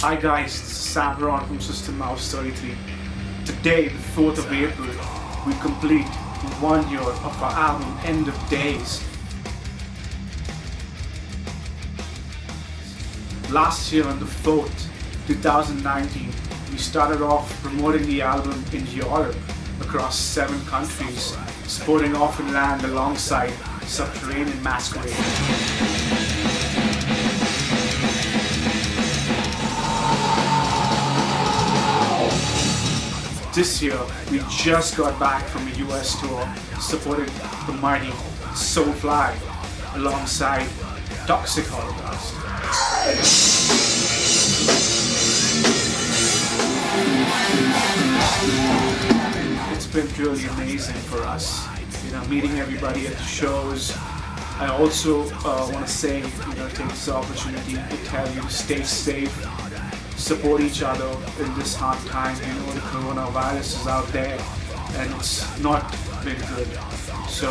Hi guys, is Samron from SystemHouse33. Today, the 4th of April, we complete one year of our album End of Days. Last year on the 4th, 2019, we started off promoting the album in Europe across seven countries, supporting Orphaned Land alongside Subterranean Masquerade. This year, we just got back from a US tour supporting the mighty Soulfly alongside Toxic Holocaust. It's been really amazing for us, you know, meeting everybody at the shows. I also uh, want to say, you know, take this opportunity to tell you stay safe, support each other in this hard time. You know, the coronavirus is out there and it's not been good. So,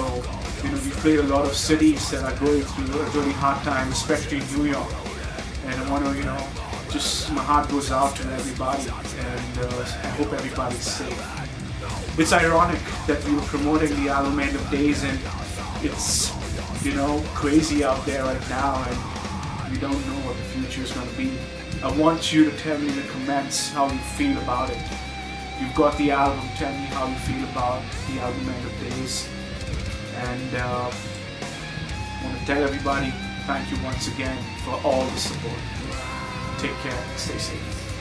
you know, we played a lot of cities that are going through a really hard time, especially New York. And I want to, you know, just my heart goes out to everybody and uh, I hope everybody's safe. It's ironic that we were promoting the album End of Days and it's, you know, crazy out there right now and we don't know what the future is going to be. I want you to tell me in the comments how you feel about it. You've got the album, tell me how you feel about the album End of Days. And uh, I want to tell everybody thank you once again for all the support. Take care, stay safe.